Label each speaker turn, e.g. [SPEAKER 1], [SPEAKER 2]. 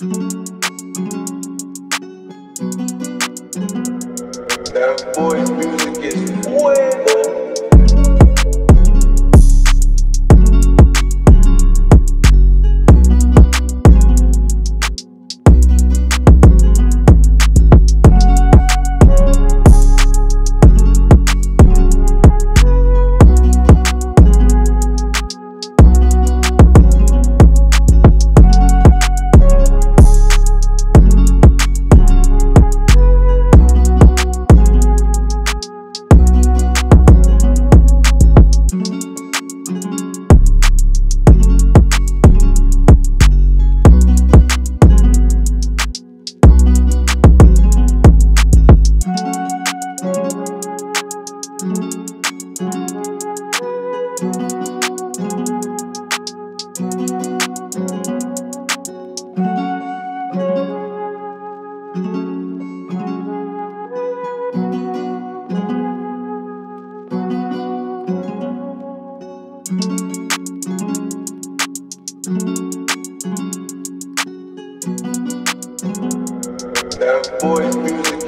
[SPEAKER 1] That boy's music is That boy's music.